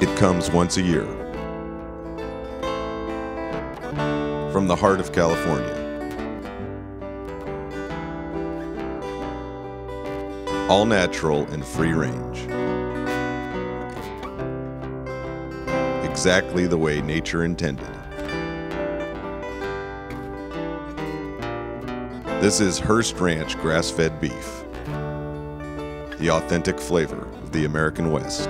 It comes once a year. From the heart of California. All natural and free range. Exactly the way nature intended. This is Hearst Ranch grass fed beef, the authentic flavor of the American West.